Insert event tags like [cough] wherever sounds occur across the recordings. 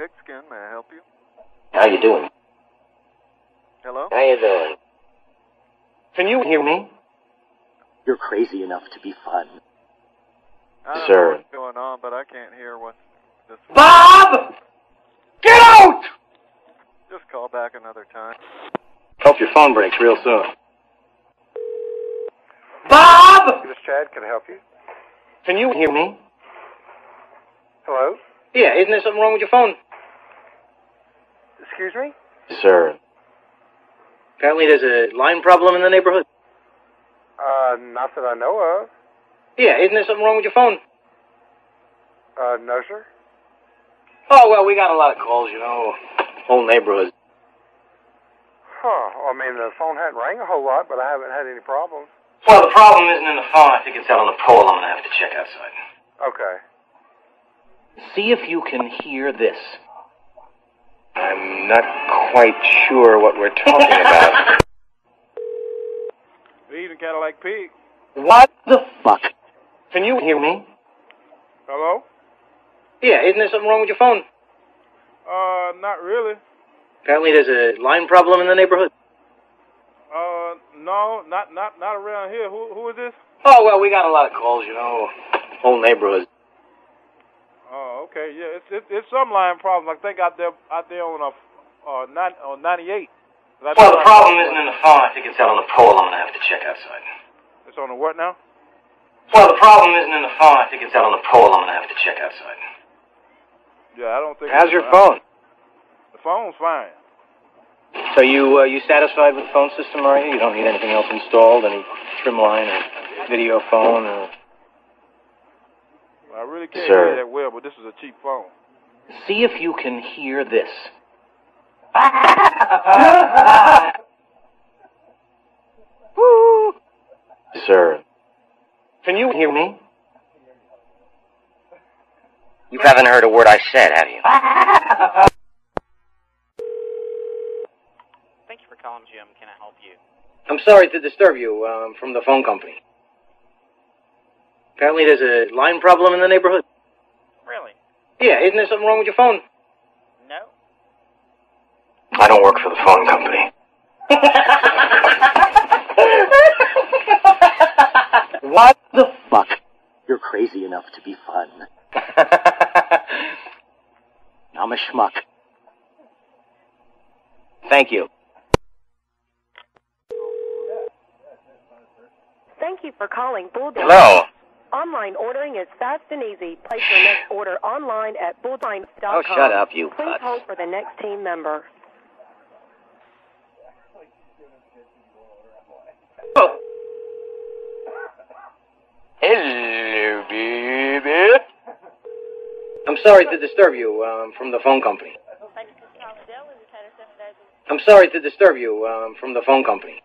Pigskin. May I help you? How you doing? Hello? How you doing? Can you hear me? You're crazy enough to be fun. I don't Sir. know what's going on, but I can't hear what this. Bob! Get out! Just call back another time. Hope your phone breaks real soon. Bob! This is Chad. Can I help you? Can you hear me? Hello? Yeah, isn't there something wrong with your phone? Excuse me? Sir. Apparently there's a line problem in the neighborhood. Uh, not that I know of. Yeah, isn't there something wrong with your phone? Uh, no, sir. Oh, well, we got a lot of calls, you know. Whole neighborhood. Huh. I mean, the phone hadn't rang a whole lot, but I haven't had any problems. Well, the problem isn't in the phone. I think it's out on the pole. I'm going to have to check outside. Okay. See if you can hear this. I'm not quite sure what we're talking [laughs] about. Good evening, Cadillac Pig. What the fuck? Can you hear me? Hello? Yeah, isn't there something wrong with your phone? Uh, not really. Apparently there's a line problem in the neighborhood. Uh, no, not not not around here. Who who is this? Oh, well, we got a lot of calls, you know. Whole neighborhood. Oh, okay. Yeah, it's it's, it's some line problem. I think out there out there on a uh nine on ninety eight. Well, the problem isn't in the phone. I think it's out on the pole. I'm going to have to check outside. It's on the what now? Well, the problem isn't in the phone. I think it's out on the pole. I'm going to have to check outside. Yeah, I don't think. How's your it's- phone? The phone's fine. So you uh, you satisfied with the phone system, are you? You don't need anything else installed? Any trim line or video phone or... I really can't Sir. hear that well, but this is a cheap phone. See if you can hear this. [laughs] Sir. Can you hear me? You haven't heard a word I said, have you? Thank you for calling, Jim. Can I help you? I'm sorry to disturb you. Um, from the phone company. Apparently there's a line problem in the neighborhood. Really? Yeah, isn't there something wrong with your phone? No? I don't work for the phone company. [laughs] what the fuck? You're crazy enough to be fun. [laughs] I'm a schmuck. Thank you. Thank you for calling Bulldog. Hello. Online ordering is fast and easy. Place your next order online at bulltimes.com. Oh, shut up, you Please putz. hold for the next team member. Oh. Hello, baby. I'm sorry to disturb you. Um, from the phone company. I'm sorry to disturb you. Um, from the phone company.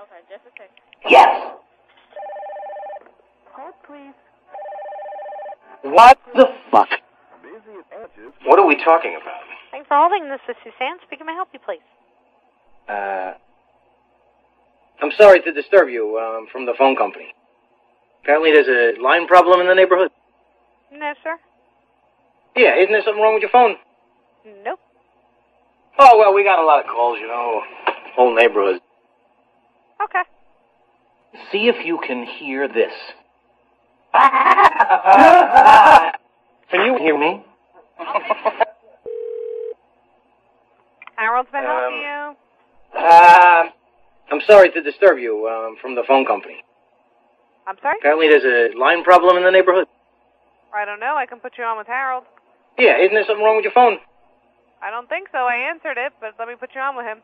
Okay, just a second. Yes. Hold, please. What the fuck? What are we talking about? Thanks for holding. This is Suzanne. Speaking, may I help you, please? Uh, I'm sorry to disturb you. Um, from the phone company. Apparently there's a line problem in the neighborhood. No, sir. Yeah, isn't there something wrong with your phone? Nope. Oh, well, we got a lot of calls, you know. Whole neighborhood. Okay. See if you can hear this. [laughs] Can you hear me? Harold, may I help Um, you? Um, I'm sorry to disturb you. i um, from the phone company. I'm sorry? Apparently there's a line problem in the neighborhood. I don't know. I can put you on with Harold. Yeah, isn't there something wrong with your phone? I don't think so. I answered it, but let me put you on with him.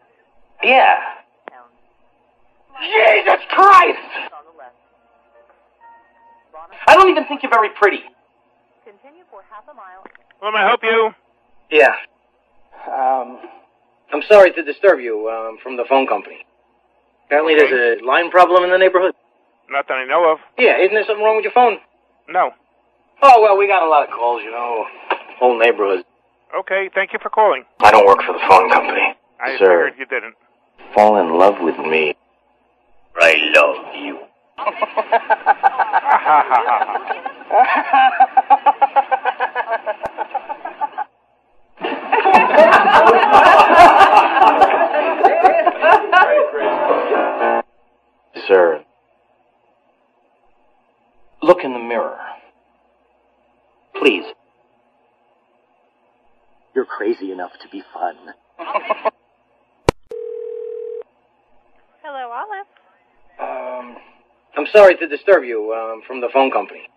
Yeah. Jesus Christ! I don't even think you're very pretty. Continue for half a mile. Well, may I help you? Yeah. Um, I'm sorry to disturb you. Um, from the phone company. Apparently there's a line problem in the neighborhood. Not that I know of. Yeah, isn't there something wrong with your phone? No. Oh, well, we got a lot of calls, you know. Whole neighborhood. Okay, thank you for calling. I don't work for the phone company. I Sir. figured you didn't. Fall in love with me. I love you. [laughs] Sir, look in the mirror. Please. You're crazy enough to be fun. I'm sorry to disturb you. Um, from the phone company.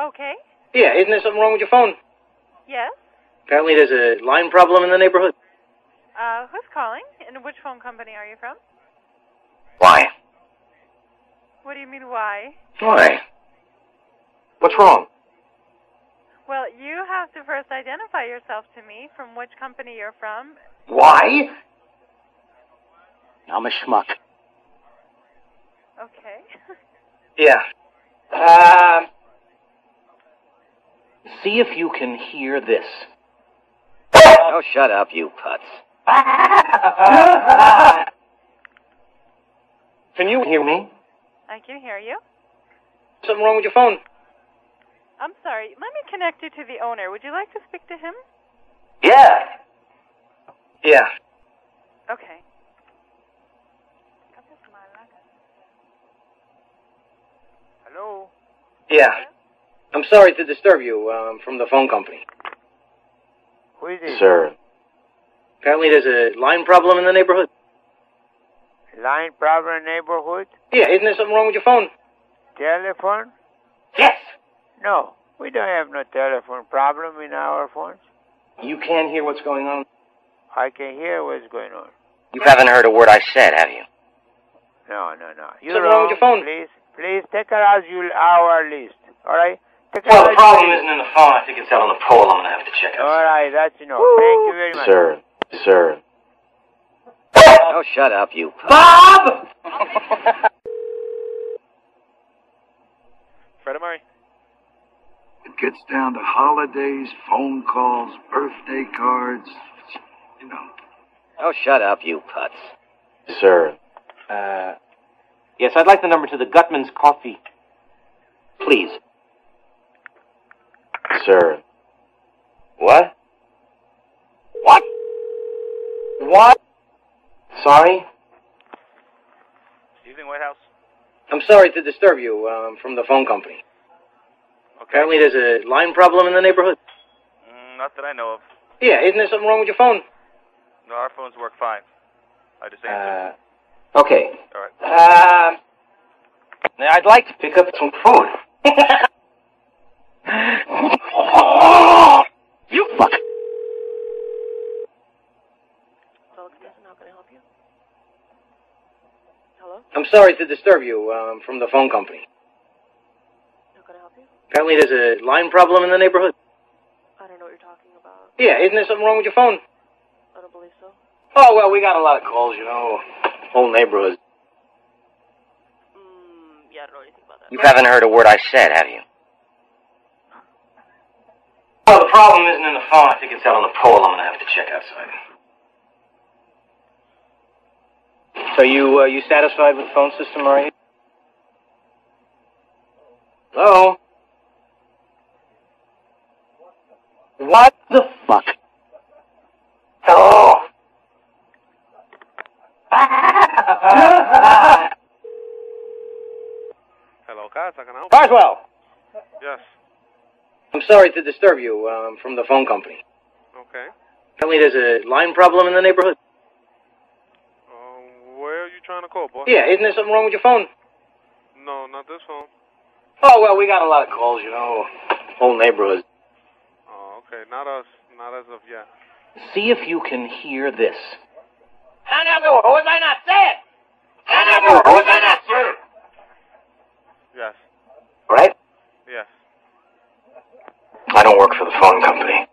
Okay. Yeah, isn't there something wrong with your phone? Yes. Apparently there's a line problem in the neighborhood. Uh, who's calling? And which phone company are you from? Why? What do you mean, why? Why? What's wrong? Well, you have to first identify yourself to me from which company you're from. Why? I'm a schmuck. Okay. Yeah. Um. See if you can hear this. Oh, shut up, you putz. [laughs] Can you hear me? I can hear you. Something wrong with your phone? I'm sorry. Let me connect you to the owner. Would you like to speak to him? Yeah. Yeah. Okay. Hello. Yeah. I'm sorry to disturb you. Um, from the phone company. Who is it? Sir. Apparently there's a line problem in the neighborhood. Line problem in the neighborhood? Yeah, isn't there something wrong with your phone? Telephone? Yes. No, we don't have no telephone problem in our phones. You can't hear what's going on. I can hear what's going on. You haven't heard a word I said, have you? No, no, no. You Something wrong with your phone? Please, please take it as you our list. All right. Take Well, the problem isn't in the phone. I think it's out on the pole. I'm gonna have to check All out. right, that's enough. Thank you very much. Sir. Sir. [laughs] Oh, shut up, you putz. Bob! [laughs] Fred Murray. It gets down to holidays, phone calls, birthday cards. You know, Oh, shut up, you putz. Sir. Yes, I'd like the number to the Gutman's Coffee. Please. Sir. What? What? What? Sorry? Evening White House. I'm sorry to disturb you. Um, from the phone company. Okay. Apparently there's a line problem in the neighborhood. Mm, not that I know of. Yeah, isn't there something wrong with your phone? No, our phones work fine. I just Uh, okay. All right. Um, I'd like to pick up some food. [laughs] you fuck. Felix Stinson, how can I help you? Hello? I'm sorry to disturb you. Um, from the phone company. How can I help you? Apparently there's a line problem in the neighborhood. I don't know what you're talking about. Yeah, isn't there something wrong with your phone? I don't believe so. Oh well, we got a lot of calls, you know. Whole neighborhood. Mm, yeah, I don't know anything about that. You haven't heard a word I said, have you? Well, the problem isn't in the phone. I think it's out on the pole. I'm gonna have to check outside. So you uh, you satisfied with the phone system, are you? Hello. What the fuck? Hello. Hello, guys. I can help. Carswell. Yes. I'm sorry to disturb you. Um, from the phone company. Okay. Apparently there's a line problem in the neighborhood. Um, where are you trying to call, boy? Yeah, isn't there something wrong with your phone? No, not this phone. Oh well, we got a lot of calls, you know. Whole neighborhood. Oh, okay. Not us. Not as of yet. See if you can hear this. Yes. Right? Yes. I don't work for the phone company.